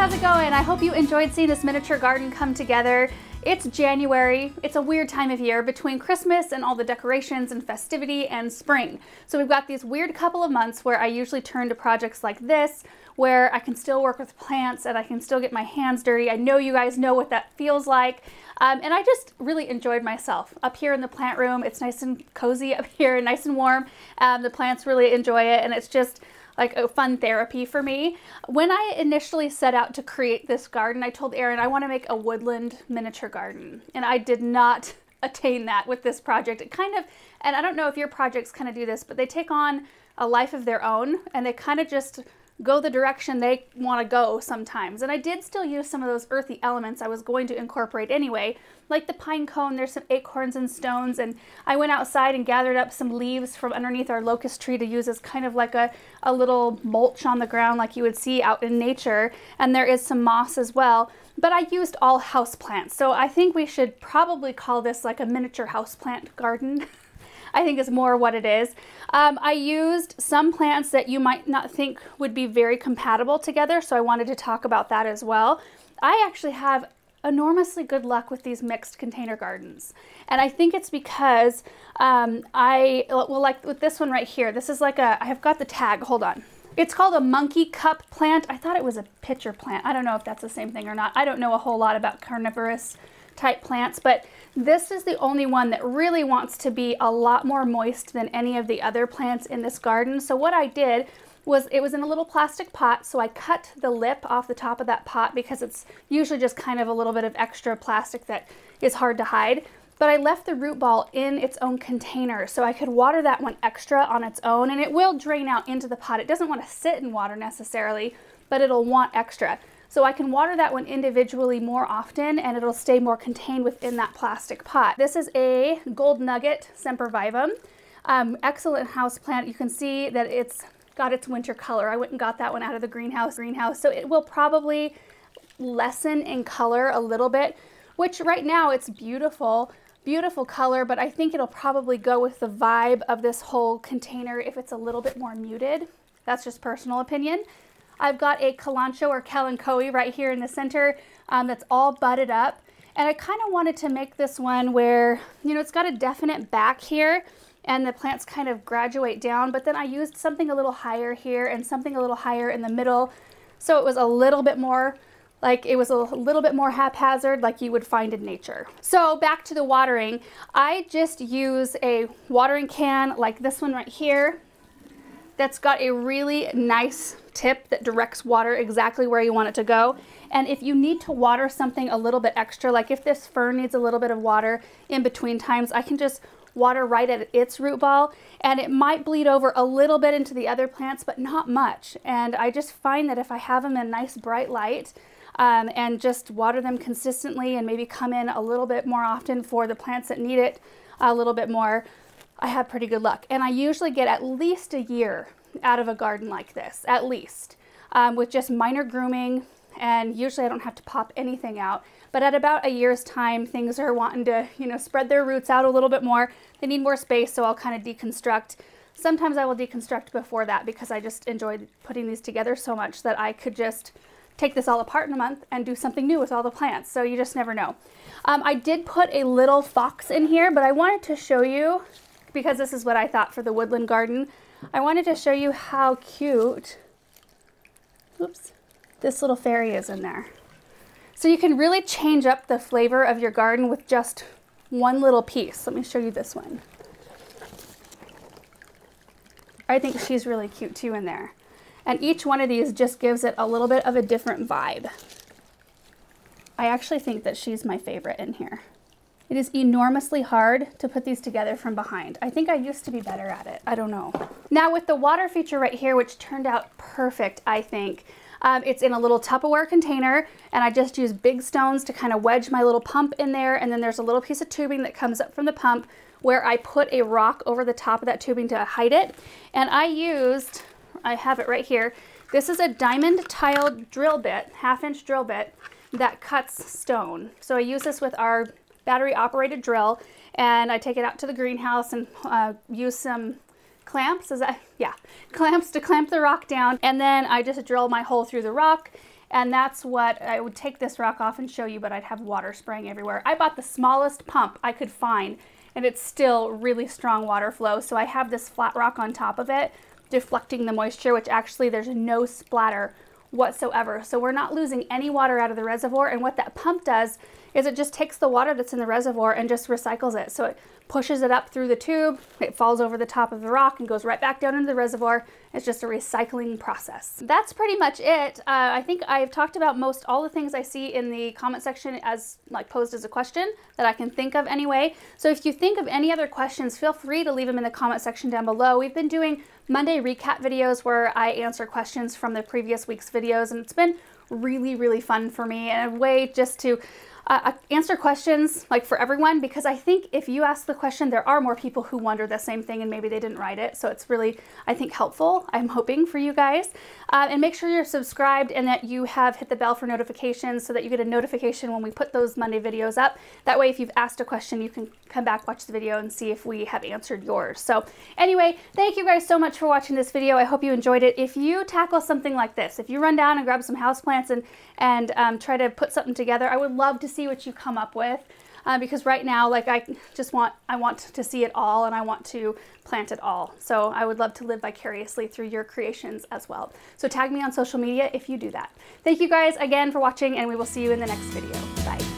how's it going? I hope you enjoyed seeing this miniature garden come together. It's January. It's a weird time of year between Christmas and all the decorations and festivity and spring. So we've got these weird couple of months where I usually turn to projects like this where I can still work with plants and I can still get my hands dirty. I know you guys know what that feels like. Um, and I just really enjoyed myself up here in the plant room. It's nice and cozy up here nice and warm. Um, the plants really enjoy it and it's just like a fun therapy for me. When I initially set out to create this garden, I told Aaron I want to make a woodland miniature garden. And I did not attain that with this project. It kind of, and I don't know if your projects kind of do this, but they take on a life of their own and they kind of just go the direction they want to go sometimes. And I did still use some of those earthy elements I was going to incorporate anyway, like the pine cone, there's some acorns and stones, and I went outside and gathered up some leaves from underneath our locust tree to use as kind of like a, a little mulch on the ground like you would see out in nature. And there is some moss as well. But I used all house plants, so I think we should probably call this like a miniature house plant garden. I think is more what it is. Um, I used some plants that you might not think would be very compatible together, so I wanted to talk about that as well. I actually have enormously good luck with these mixed container gardens. And I think it's because um, I, well, like with this one right here, this is like a, I have got the tag, hold on. It's called a monkey cup plant. I thought it was a pitcher plant. I don't know if that's the same thing or not. I don't know a whole lot about carnivorous type plants, but this is the only one that really wants to be a lot more moist than any of the other plants in this garden. So what I did was it was in a little plastic pot, so I cut the lip off the top of that pot because it's usually just kind of a little bit of extra plastic that is hard to hide. But I left the root ball in its own container so I could water that one extra on its own and it will drain out into the pot. It doesn't want to sit in water necessarily, but it'll want extra. So I can water that one individually more often and it'll stay more contained within that plastic pot. This is a gold nugget sempervivum. Um, excellent house plant. You can see that it's got its winter color. I went and got that one out of the greenhouse. Greenhouse, so it will probably lessen in color a little bit, which right now it's beautiful, beautiful color, but I think it'll probably go with the vibe of this whole container if it's a little bit more muted. That's just personal opinion. I've got a Kalanchoe or Kalanchoe right here in the center um, that's all budded up. And I kind of wanted to make this one where, you know, it's got a definite back here and the plants kind of graduate down, but then I used something a little higher here and something a little higher in the middle. So it was a little bit more like it was a little bit more haphazard like you would find in nature. So back to the watering, I just use a watering can like this one right here that's got a really nice tip that directs water exactly where you want it to go. And if you need to water something a little bit extra, like if this fern needs a little bit of water in between times, I can just water right at its root ball and it might bleed over a little bit into the other plants, but not much. And I just find that if I have them in nice bright light, um, and just water them consistently and maybe come in a little bit more often for the plants that need it a little bit more, I have pretty good luck. And I usually get at least a year out of a garden like this, at least, um, with just minor grooming. And usually I don't have to pop anything out. But at about a year's time, things are wanting to, you know, spread their roots out a little bit more. They need more space, so I'll kind of deconstruct. Sometimes I will deconstruct before that because I just enjoyed putting these together so much that I could just take this all apart in a month and do something new with all the plants. So you just never know. Um, I did put a little fox in here, but I wanted to show you because this is what I thought for the woodland garden. I wanted to show you how cute, oops, this little fairy is in there. So you can really change up the flavor of your garden with just one little piece. Let me show you this one. I think she's really cute too in there. And each one of these just gives it a little bit of a different vibe. I actually think that she's my favorite in here. It is enormously hard to put these together from behind. I think I used to be better at it. I don't know. Now with the water feature right here, which turned out perfect, I think, um, it's in a little Tupperware container and I just use big stones to kind of wedge my little pump in there. And then there's a little piece of tubing that comes up from the pump where I put a rock over the top of that tubing to hide it. And I used, I have it right here. This is a diamond tile drill bit, half inch drill bit that cuts stone. So I use this with our battery operated drill and I take it out to the greenhouse and uh, use some clamps, is that, yeah, clamps to clamp the rock down. And then I just drill my hole through the rock And that's what I would take this rock off and show you, but I'd have water spraying everywhere. I bought the smallest pump I could find and it's still really strong water flow. So I have this flat rock on top of it, deflecting the moisture, which actually there's no splatter whatsoever. So we're not losing any water out of the reservoir. And what that pump does is it just takes the water that's in the reservoir and just recycles it. So it pushes it up through the tube, it falls over the top of the rock and goes right back down into the reservoir. It's just a recycling process. That's pretty much it. Uh, I think I've talked about most all the things I see in the comment section as like posed as a question that I can think of anyway. So if you think of any other questions, feel free to leave them in the comment section down below. We've been doing Monday recap videos where I answer questions from the previous week's videos and it's been really, really fun for me and a way just to uh, answer questions like for everyone because I think if you ask the question, there are more people who wonder the same thing and maybe they didn't write it. So it's really, I think, helpful. I'm hoping for you guys. Uh, and make sure you're subscribed and that you have hit the bell for notifications so that you get a notification when we put those Monday videos up. That way, if you've asked a question, you can come back, watch the video, and see if we have answered yours. So anyway, thank you guys so much for watching this video. I hope you enjoyed it. If you tackle something like this, if you run down and grab some houseplants and, and um, try to put something together, I would love to see what you come up with. Uh, because right now, like I just want, I want to see it all and I want to plant it all. So I would love to live vicariously through your creations as well. So tag me on social media if you do that. Thank you guys again for watching and we will see you in the next video. Bye.